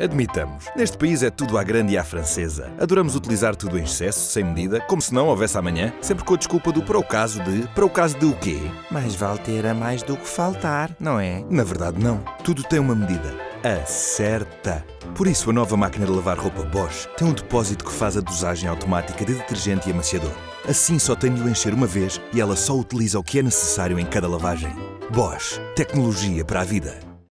Admitamos, neste país é tudo à grande e à francesa. Adoramos utilizar tudo em excesso, sem medida, como se não houvesse amanhã, sempre com a desculpa do para o caso de. Para o caso de o quê? Mais vale ter a mais do que faltar, não é? Na verdade, não. Tudo tem uma medida. A certa. Por isso, a nova máquina de lavar roupa Bosch tem um depósito que faz a dosagem automática de detergente e amaciador. Assim só tem de o encher uma vez e ela só utiliza o que é necessário em cada lavagem. Bosch. Tecnologia para a vida.